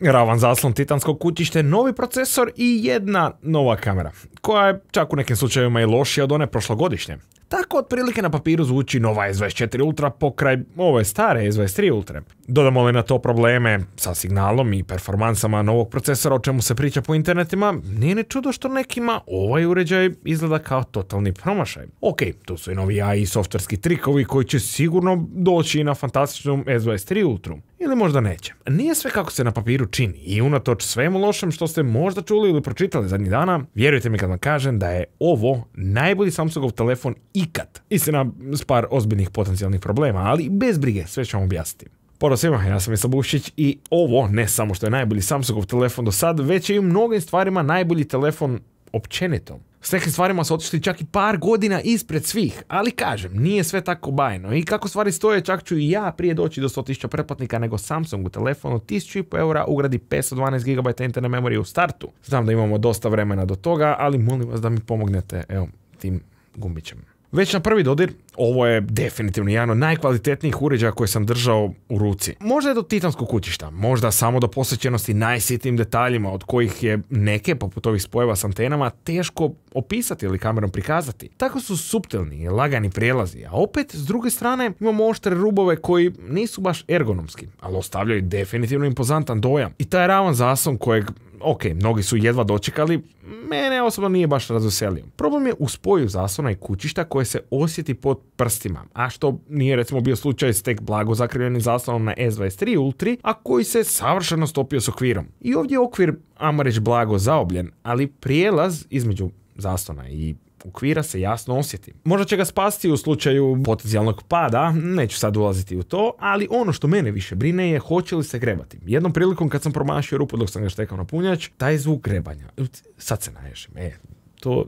ravan zaslon titanskog kutište, novi procesor i jedna nova kamera, koja je čak u nekim slučajevima i lošija od one prošlogodišnje. Tako otprilike na papiru zvuči nova S24 Ultra pokraj ove stare S23 Ultra. Dodamo li na to probleme sa signalom i performansama novog procesora o čemu se priča po internetima, nije ni čudo što nekima ovaj uređaj izgleda kao totalni promašaj. Ok, tu su i novi AI softverski trikovi koji će sigurno doći i na fantastičnu S23 Ultra. Ili možda neće. Nije sve kako se na papiru čini i unatoč svemu lošem što ste možda čuli ili pročitali zadnjih dana, vjerujte mi kad vam kažem da je ovo najbolji Samsungov telefon ikad. Istina, s par ozbiljnih potencijalnih problema, ali bez brige, sve vam objasniti. Poro svima, ja sam Isa Bušić i ovo ne samo što je najbolji Samsungov telefon do sad, već je i u mnogim stvarima najbolji telefon općenito. S nekim stvarima su otišli čak i par godina ispred svih, ali kažem, nije sve tako bajno. I kako stvari stoje, čak ću i ja prije doći do 100.000 pretplatnika nego Samsung u telefonu 1500 eura ugradi 512 GB interne memorije u startu. Znam da imamo dosta vremena do toga, ali molim vas da mi pomognete, evo, tim gumbićem. Već na prvi dodir, ovo je definitivno jedan od najkvalitetnijih uređaja koje sam držao u ruci. Možda je do titanskog kućišta, možda samo do posvećenosti najsitnijim detaljima od kojih je neke, poput ovih spojeva s antenama, teško opisati ili kamerom prikazati. Tako su suptilni i lagani prijelazi, a opet s druge strane imamo oštre rubove koji nisu baš ergonomski, ali ostavljaju definitivno impozantan dojam. I taj ravan zaslon kojeg ok, mnogi su jedva dočekali, mene osobno nije baš razveselio. Problem je u spoju zaslona i kućišta koje se osjeti pod prstima, a što nije recimo bio slučaj s tek blago zakrivljenim zaslonom na S23 Ultra, a koji se savršeno stopio s okvirom. I ovdje je okvir, ajmo reći, blago zaobljen, ali prijelaz između zaslona i okvira se jasno osjeti. Možda će ga spasti u slučaju potencijalnog pada, neću sad ulaziti u to, ali ono što mene više brine je hoće li se grebati. Jednom prilikom kad sam promašio rupu dok sam ga štekao na punjač, taj zvuk grebanja, sad se naješim, e, to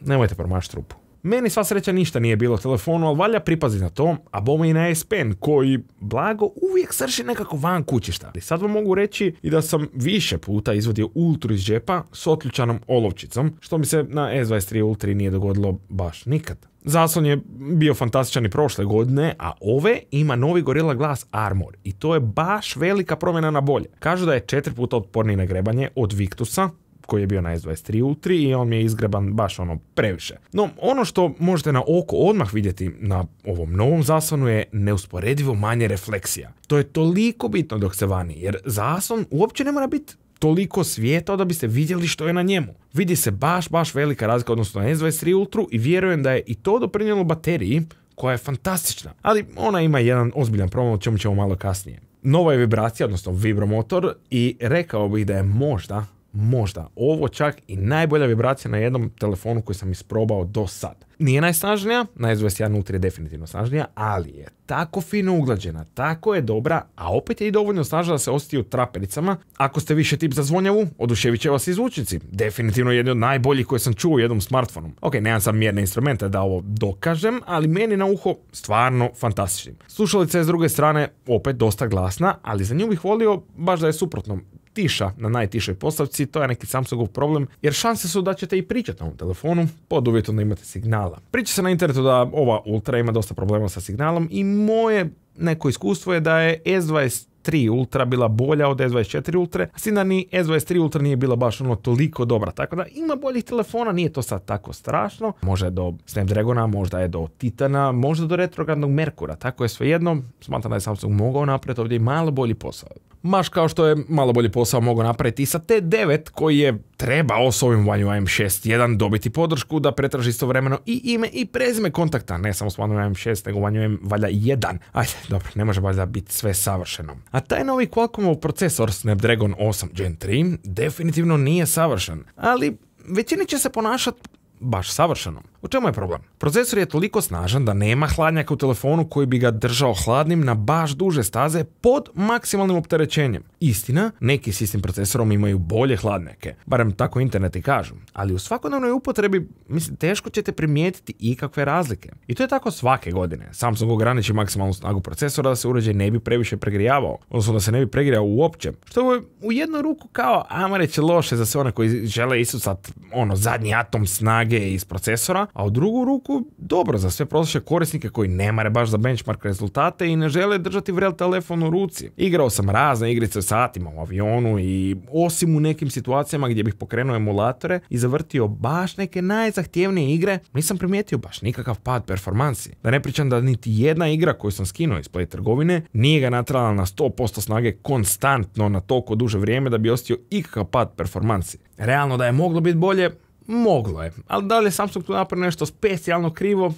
nemojte promašiti rupu. Meni sva sreća ništa nije bilo telefonu, ali valja pripaziti na to, a bome i na S Pen koji blago uvijek srši nekako van kućišta. I sad vam mogu reći i da sam više puta izvodio Ultru iz džepa s otključanom olovčicom, što mi se na S23 Ultra nije dogodilo baš nikad. Zaslon je bio fantastičan i prošle godine, a ove ima novi Gorilla Glass Armor i to je baš velika promjena na bolje. Kažu da je četiri puta otporniji na grebanje od Victusa, koji je bio na S23 Ultra i on mi je izgreban baš ono previše. No, ono što možete na oko odmah vidjeti na ovom novom zaslonu je neusporedivo manje refleksija. To je toliko bitno dok se vani, jer zaslon uopće ne mora biti toliko svijeta da biste vidjeli što je na njemu. Vidi se baš, baš velika razlika odnosno na S23 Ultra i vjerujem da je i to doprinijelo bateriji koja je fantastična, ali ona ima jedan ozbiljan problem o čemu ćemo malo kasnije. Nova je vibracija, odnosno vibromotor i rekao bih da je možda možda ovo čak i najbolja vibracija na jednom telefonu koji sam isprobao do sad. Nije najsnažnija, na S21 Ultra je definitivno snažnija, ali je tako fino uglađena, tako je dobra, a opet je i dovoljno snažna da se osjeti u trapericama. Ako ste više tip za zvonjavu, oduševit će vas i zvučnici. Definitivno jedni od najboljih koje sam čuo jednom smartfonu. Ok, nemam sam mjerne instrumente da ovo dokažem, ali meni na uho stvarno fantastični. Slušalica je s druge strane opet dosta glasna, ali za nju bih volio baš da je suprotno tiša na najtišoj postavci, to je neki Samsungov problem, jer šanse su da ćete i pričati na ovom telefonu, pod uvjetom da imate signala. Priča se na internetu da ova Ultra ima dosta problema sa signalom i moje neko iskustvo je da je S20 3 Ultra bila bolja od S24 Ultra, a da ni S23 Ultra nije bila baš ono toliko dobra, tako da ima boljih telefona, nije to sad tako strašno, može do Snapdragona, možda je do Titana, možda do retrogradnog Merkura, tako je svejedno, smatram da je Samsung mogao napraviti ovdje malo bolji posao. Maš kao što je malo bolji posao mogao napraviti i sa T9 koji je trebao s ovim One UI 6.1 dobiti podršku da pretraži istovremeno i ime i prezime kontakta, ne samo s One UI 6 nego One UI valja 1. Ajde, dobro, ne može valjda biti sve savršeno. A taj novi Qualcommov procesor Snapdragon 8 Gen 3 definitivno nije savršen, ali većini će se ponašati baš savršeno. U čemu je problem? Procesor je toliko snažan da nema hladnjaka u telefonu koji bi ga držao hladnim na baš duže staze pod maksimalnim opterećenjem. Istina, neki s istim procesorom imaju bolje hladnjake, barem tako interneti kažu, ali u svakodnevnoj upotrebi mislim, teško ćete primijetiti ikakve razlike. I to je tako svake godine. Samsung ograniči maksimalnu snagu procesora da se uređaj ne bi previše pregrijavao, odnosno da se ne bi pregrijao uopće. Što je u jednu ruku kao, ama reći loše za sve one koji žele isucat ono zadnji atom snage iz procesora, a u drugu ruku dobro za sve prosječne korisnike koji ne mare baš za benchmark rezultate i ne žele držati vrel telefon u ruci. Igrao sam razne igrice satima u avionu i osim u nekim situacijama gdje bih pokrenuo emulatore i zavrtio baš neke najzahtjevnije igre, nisam primijetio baš nikakav pad performansi. Da ne pričam da niti jedna igra koju sam skinuo iz Play trgovine nije ga natrala na 100% snage konstantno na toliko duže vrijeme da bi ostio ikakav pad performansi. Realno da je moglo biti bolje, moglo je. Ali da li je Samsung tu napravio nešto specijalno krivo,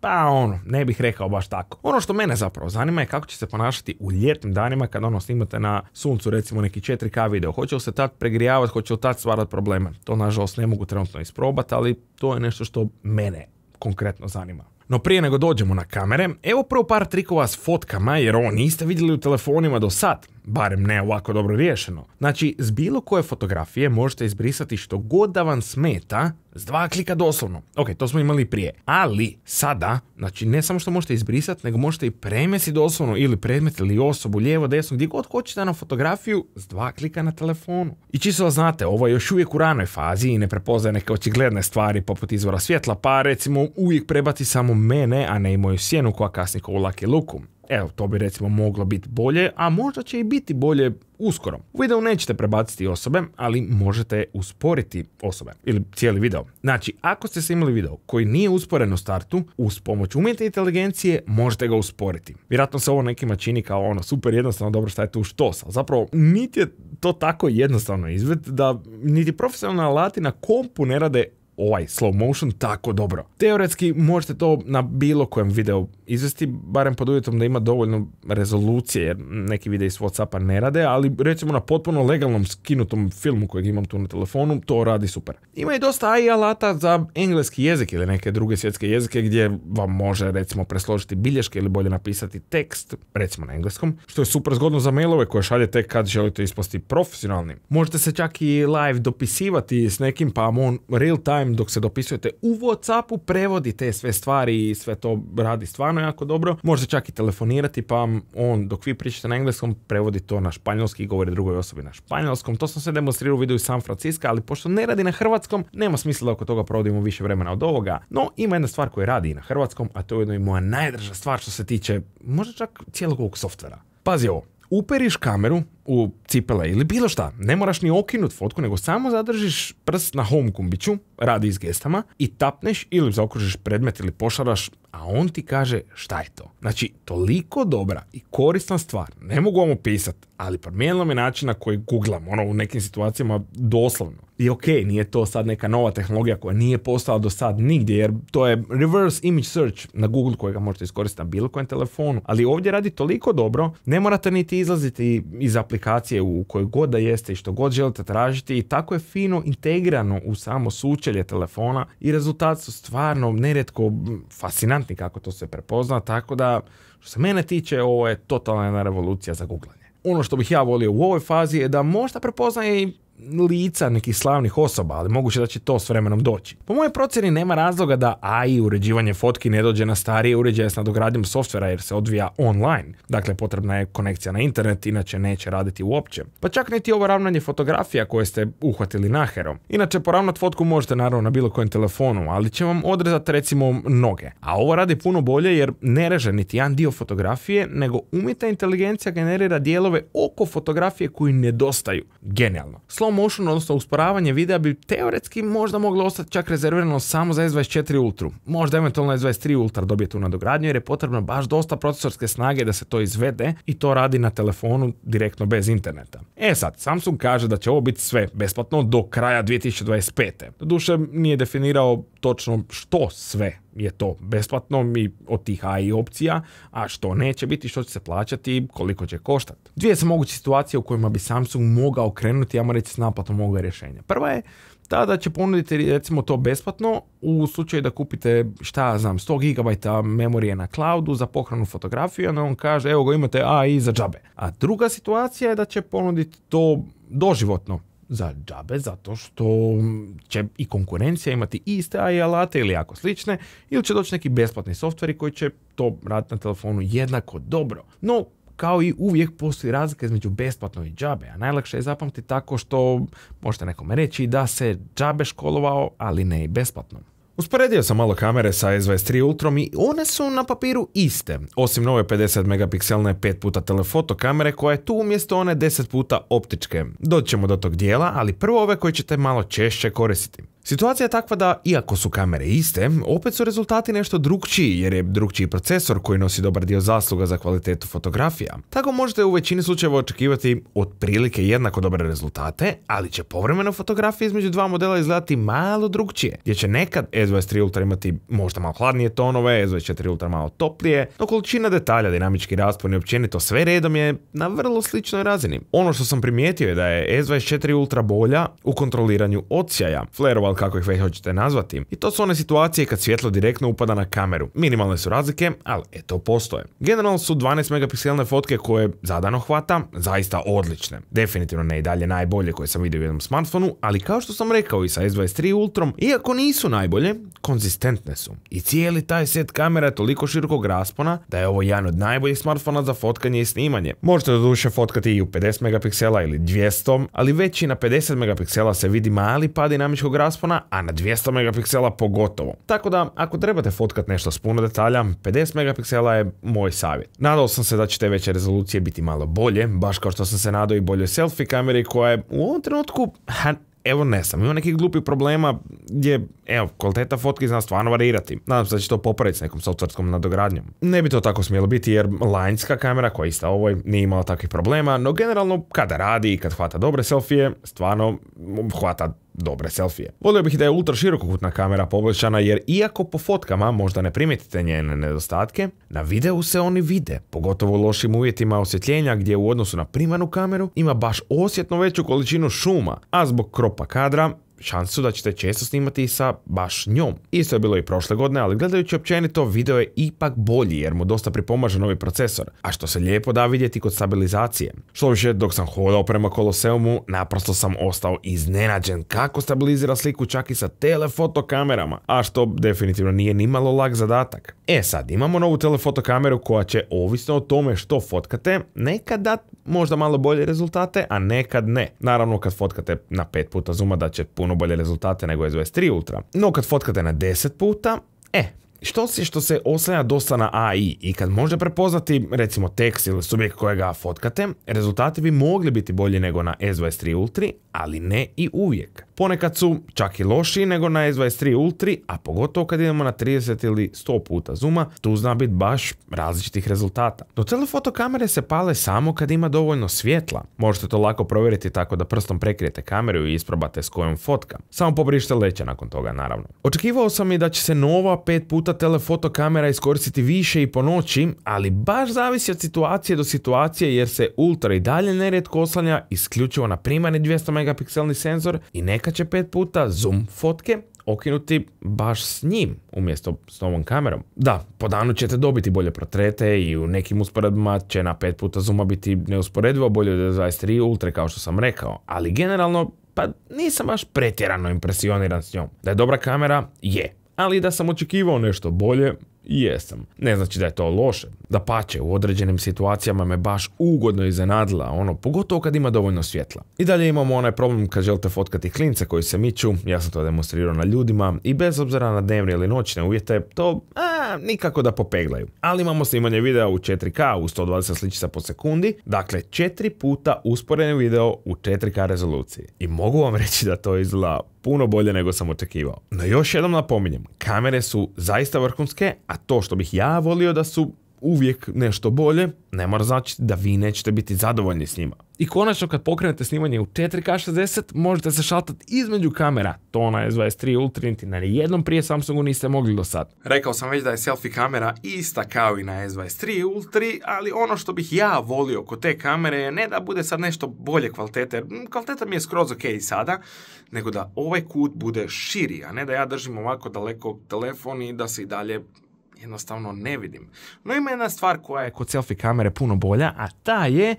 pa ono, ne bih rekao baš tako. Ono što mene zapravo zanima je kako će se ponašati u ljetnim danima kad ono snimate na suncu recimo neki 4K video. Hoće li se tad pregrijavati, hoće li tad stvarati probleme. To nažalost ne mogu trenutno isprobati, ali to je nešto što mene konkretno zanima. No prije nego dođemo na kamere, evo prvo par trikova s fotkama jer ovo niste vidjeli u telefonima do sad barem ne ovako dobro riješeno. Znači, s bilo koje fotografije možete izbrisati što god da vam smeta s dva klika doslovno. Ok, to smo imali prije. Ali, sada, znači ne samo što možete izbrisati, nego možete i premjesti doslovno ili predmet ili osobu, lijevo, desno, gdje god hoćete na fotografiju s dva klika na telefonu. I čisto da znate, ovo je još uvijek u ranoj fazi i ne prepoznaje neke očigledne stvari poput izvora svjetla, pa recimo uvijek prebaci samo mene, a ne i moju sjenu koja kasni u Lucky Luku. Evo, to bi recimo moglo biti bolje, a možda će i biti bolje uskoro. U videu nećete prebaciti osobe, ali možete usporiti osobe ili cijeli video. Znači, ako ste snimili video koji nije usporen u startu, uz pomoć umjetne inteligencije možete ga usporiti. Vjerojatno se ovo nekima čini kao ono super jednostavno dobro stavite u štos, ali zapravo niti je to tako jednostavno izved da niti profesionalni alati na kompu ne rade ovaj slow motion tako dobro. Teoretski možete to na bilo kojem videu izvesti, barem pod uvjetom da ima dovoljno rezolucije, jer neki videi s Whatsappa ne rade, ali recimo na potpuno legalnom skinutom filmu kojeg imam tu na telefonu, to radi super. Ima i dosta AI alata za engleski jezik ili neke druge svjetske jezike gdje vam može recimo presložiti bilješke ili bolje napisati tekst, recimo na engleskom, što je super zgodno za mailove koje šaljete kad želite ispasti profesionalni. Možete se čak i live dopisivati s nekim pa on real time dok se dopisujete u Whatsappu prevodi te sve stvari i sve to radi stvarno jako dobro. Možete čak i telefonirati pa on dok vi pričate na engleskom prevodi to na španjolski i govori drugoj osobi na španjolskom. To sam se demonstrirao u videu iz San Francisco, ali pošto ne radi na hrvatskom, nema smisla da oko toga provodimo više vremena od ovoga. No, ima jedna stvar koja radi i na hrvatskom, a to je ujedno i moja najdraža stvar što se tiče možda čak cijelog ovog softvera. Pazi ovo, uperiš kameru u cipele ili bilo šta, ne moraš ni okinut fotku, nego samo zadržiš prst na home kumbiću, radi s gestama, i tapneš ili zaokružiš predmet ili pošaraš, a on ti kaže šta je to. Znači, toliko dobra i korisna stvar, ne mogu vam opisat, ali promijenilo mi način na koji googlam, ono u nekim situacijama doslovno. I ok, nije to sad neka nova tehnologija koja nije postala do sad nigdje, jer to je reverse image search na Google kojega možete iskoristiti na bilo kojem telefonu, ali ovdje radi toliko dobro, ne morate niti izlaziti iz aplikacije u kojoj god da jeste i što god želite tražiti i tako je fino integrirano u samo sučelje telefona i rezultat su stvarno nerijetko fascinantni kako to se prepozna, tako da što se mene tiče ovo je totalna revolucija za googlanje. Ono što bih ja volio u ovoj fazi je da možda prepoznaje i lica nekih slavnih osoba, ali moguće da će to s vremenom doći. Po mojoj procjeni nema razloga da AI uređivanje fotki ne dođe na starije uređaje s nadogradnjom softvera jer se odvija online. Dakle, potrebna je konekcija na internet, inače neće raditi uopće. Pa čak niti ovo ravnanje fotografija koje ste uhvatili naherom. Inače, poravnat fotku možete naravno na bilo kojem telefonu, ali će vam odrezati recimo noge. A ovo radi puno bolje jer ne reže niti jedan dio fotografije, nego umjetna inteligencija generira dijelove oko fotografije koji nedostaju. Genijalno slow motion, odnosno usporavanje videa bi teoretski možda moglo ostati čak rezervirano samo za S24 Ultra. Možda eventualno S23 Ultra dobije tu nadogradnju jer je potrebno baš dosta procesorske snage da se to izvede i to radi na telefonu direktno bez interneta. E sad, Samsung kaže da će ovo biti sve besplatno do kraja 2025. Doduše nije definirao točno što sve je to besplatno i od tih AI opcija, a što neće biti, što će se plaćati i koliko će koštati. Dvije su moguće situacije u kojima bi Samsung mogao krenuti, ajmo reći, s naplatom ovoga rješenja. Prva je ta da će ponuditi recimo to besplatno u slučaju da kupite šta ja znam 100 GB memorije na cloudu za pohranu fotografiju, onda on kaže evo ga imate AI za džabe. A druga situacija je da će ponuditi to doživotno za džabe zato što će i konkurencija imati iste AI alate ili jako slične ili će doći neki besplatni softveri koji će to raditi na telefonu jednako dobro. No, kao i uvijek postoji razlika između besplatno i džabe, a najlakše je zapamtiti tako što možete nekome reći da se džabe školovao, ali ne i besplatno. Usporedio sam malo kamere sa S23 Ultrom i one su na papiru iste, osim nove 50 megapikselne 5 puta telefoto kamere koja je tu umjesto one 10 puta optičke. Doćemo do tog dijela, ali prvo ove koje ćete malo češće koristiti. Situacija je takva da, iako su kamere iste, opet su rezultati nešto drugčiji jer je drugčiji procesor koji nosi dobar dio zasluga za kvalitetu fotografija. Tako možete u većini slučajeva očekivati otprilike jednako dobre rezultate, ali će povremeno fotografije između dva modela izgledati malo drugčije, gdje će nekad S23 Ultra imati možda malo hladnije tonove, S24 Ultra malo toplije, no količina detalja, dinamički raspon i općenito sve redom je na vrlo sličnoj razini. Ono što sam primijetio je da je S24 Ultra bolja u kontroliranju odsjaja, flareoval kako ih već hoćete nazvati. I to su one situacije kad svjetlo direktno upada na kameru. Minimalne su razlike, ali eto postoje. Generalno su 12 megapikselne fotke koje zadano hvata zaista odlične. Definitivno ne i dalje najbolje koje sam vidio u jednom smartfonu, ali kao što sam rekao i sa S23 Ultrom, iako nisu najbolje, konzistentne su. I cijeli taj set kamera je toliko širokog raspona da je ovo jedan od najboljih smartfona za fotkanje i snimanje. Možete do duše fotkati i u 50 megapiksela ili 200, ali već i na 50 megapiksela se vidi mali pad dinamičkog raspona a na 200 megapiksela pogotovo. Tako da, ako trebate fotkat nešto s puno detalja, 50 megapiksela je moj savjet. Nadao sam se da će te veće rezolucije biti malo bolje, baš kao što sam se nadao i boljoj selfie kameri koja je u ovom trenutku, evo ne sam, ima nekih glupih problema gdje, evo, kvaliteta fotki zna stvarno varirati. Nadam se da će to popraviti s nekom softwareskom nadogradnjom. Ne bi to tako smjelo biti jer lanjska kamera koja je ista ovoj nije imala takvih problema, no generalno kada radi i kad hvata dobre selfije, stvarno hvata dobre selfije. Volio bih da je ultra širokokutna kamera poboljšana jer iako po fotkama možda ne primijetite njene nedostatke, na videu se oni vide, pogotovo u lošim uvjetima osvjetljenja gdje u odnosu na primarnu kameru ima baš osjetno veću količinu šuma, a zbog kropa kadra šansu da ćete često snimati sa baš njom. Isto je bilo i prošle godine, ali gledajući općenito video je ipak bolji jer mu dosta pripomaže novi procesor, a što se lijepo da vidjeti kod stabilizacije. Što više, dok sam hodao prema Koloseumu, naprosto sam ostao iznenađen kako stabilizira sliku čak i sa telefoto kamerama, a što definitivno nije ni malo lag zadatak. E sad, imamo novu telefoto kameru koja će, ovisno o tome što fotkate, nekad dat možda malo bolje rezultate, a nekad ne. Naravno, kad fotkate na 5 puta zooma da će puno bolje rezultate nego S23 Ultra. No kad fotkate na 10 puta, e, što se što se oslanja dosta na AI i kad može prepoznati recimo tekst ili subjekt kojega fotkate, rezultati bi mogli biti bolji nego na S23 Ultra, ali ne i uvijek. Ponekad su čak i lošiji nego na S23 Ultra, a pogotovo kad idemo na 30 ili 100 puta zooma, tu zna biti baš različitih rezultata. Do telefoto kamere se pale samo kad ima dovoljno svjetla. Možete to lako provjeriti tako da prstom prekrijete kameru i isprobate s kojom fotka. Samo pobrište leće nakon toga, naravno. Očekivao sam i da će se nova 5 puta telefoto kamera iskoristiti više i po noći, ali baš zavisi od situacije do situacije jer se Ultra i dalje nerijetko oslanja isključivo na primarni 200 megapikselni senzor i neka će 5 puta zoom fotke okinuti baš s njim umjesto s novom kamerom. Da, po danu ćete dobiti bolje portrete i u nekim usporedbama će na 5 puta zooma biti neusporedivo bolje od 23 Ultra kao što sam rekao, ali generalno pa nisam baš pretjerano impresioniran s njom. Da je dobra kamera, je, ali da sam očekivao nešto bolje, jesam. Ne znači da je to loše. Da pače, u određenim situacijama me baš ugodno iznenadila, ono, pogotovo kad ima dovoljno svjetla. I dalje imamo onaj problem kad želite fotkati klince koji se miču, ja sam to demonstrirao na ljudima i bez obzira na dnevne ili noćne uvjete, to a, nikako da popeglaju. Ali imamo snimanje videa u 4K u 120 sličica po sekundi, dakle 4 puta usporeni video u 4K rezoluciji. I mogu vam reći da to izgleda puno bolje nego sam očekivao. No još jednom napominjem, kamere su zaista vrhunske, a to što bih ja volio da su uvijek nešto bolje, ne mora značiti da vi nećete biti zadovoljni s njima. I konačno kad pokrenete snimanje u 4K60 možete se šaltati između kamera. To na S23 Ultra niti na jednom prije Samsungu niste mogli do sad. Rekao sam već da je selfie kamera ista kao i na S23 Ultra, ali ono što bih ja volio kod te kamere je ne da bude sad nešto bolje kvalitete, kvaliteta mi je skroz ok i sada, nego da ovaj kut bude širi, a ne da ja držim ovako daleko telefon i da se i dalje jednostavno ne vidim. No ima jedna stvar koja je kod selfie kamere puno bolja, a ta je,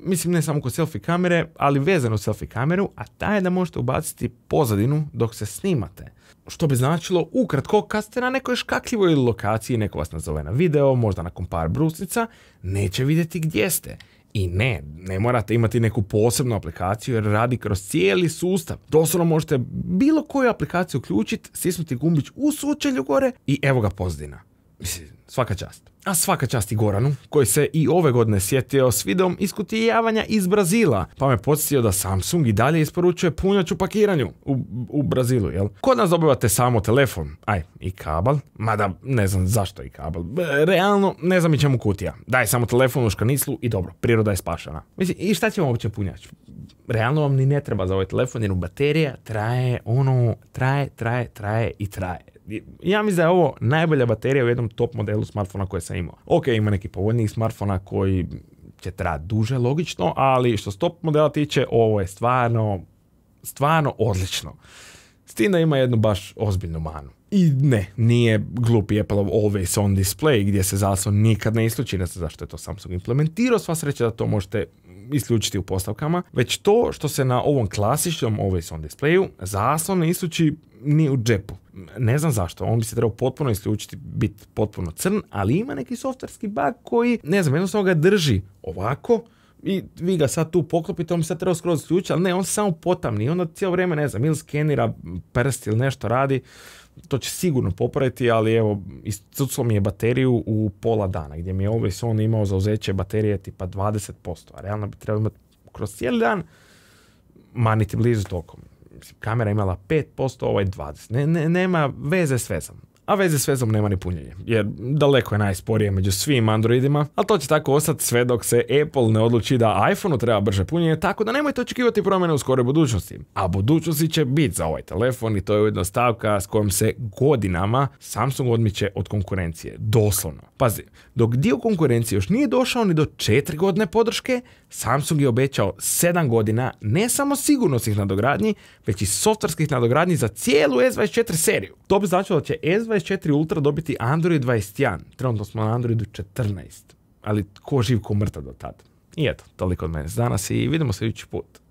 mislim ne samo kod selfie kamere, ali vezano u selfie kameru, a ta je da možete ubaciti pozadinu dok se snimate. Što bi značilo, ukratko, kad ste na nekoj škakljivoj lokaciji, neko vas nazove na video, možda nakon par brusnica, neće vidjeti gdje ste. I ne, ne morate imati neku posebnu aplikaciju jer radi kroz cijeli sustav. Doslovno možete bilo koju aplikaciju uključiti, sisnuti gumbić u sučelju gore i evo ga pozdina. Mislim, svaka čast. A svaka čast i Goranu, koji se i ove godine sjetio s videom iskutijavanja iz Brazila, pa me podsjetio da Samsung i dalje isporučuje punjač u pakiranju u, u Brazilu, jel? Kod nas dobivate samo telefon, aj, i kabel, mada ne znam zašto i kabel, realno ne znam i čemu kutija. Daj samo telefon u škaniclu i dobro, priroda je spašana. Mislim, i šta će vam uopće punjač? Realno vam ni ne treba za ovaj telefon jer baterija traje ono, traje, traje, traje i traje ja mislim da je ovo najbolja baterija u jednom top modelu smartfona koje sam imao. Ok, ima neki povoljnijih smartfona koji će trajati duže, logično, ali što se top modela tiče, ovo je stvarno, stvarno odlično. S tim da ima jednu baš ozbiljnu manu. I ne, nije glupi Apple Always On Display gdje se zaslon nikad ne isključi, ne znam zašto je to Samsung implementirao, sva sreća da to možete isključiti u postavkama, već to što se na ovom klasičnom Always On Displayu zaslon ne isključi ni u džepu. Ne znam zašto, on bi se trebao potpuno isključiti, biti potpuno crn, ali ima neki softverski bug koji, ne znam, jednostavno ga drži ovako, i vi ga sad tu poklopite, on bi sad trebao skroz isključiti, ali ne, on samo potamni i onda cijelo vrijeme, ne znam, ili skenira prst ili nešto radi, to će sigurno popraviti, ali evo, iscuclo mi je bateriju u pola dana, gdje mi je ovaj on imao zauzeće baterije tipa 20%, a realno bi trebao imati kroz cijeli dan maniti blizu tokom kamera imala 5%, ovaj 20%. Ne, ne, nema veze s vezom a veze s vezom nema ni punjenje, jer daleko je najsporije među svim Androidima, ali to će tako ostati sve dok se Apple ne odluči da iPhoneu treba brže punjenje, tako da nemojte očekivati promjene u skoroj budućnosti. A budućnosti će biti za ovaj telefon i to je ujedno stavka s kojom se godinama Samsung odmiče od konkurencije, doslovno. Pazi, dok dio konkurencije još nije došao ni do 4 godine podrške, Samsung je obećao 7 godina ne samo sigurnosnih nadogradnji, već i softverskih nadogradnji za cijelu S24 seriju. To bi značilo da će S24 Ultra dobiti Android 21. Trenutno smo na Androidu 14. Ali ko živ, ko mrtav do tada. I eto, toliko od mene danas i vidimo se idući put.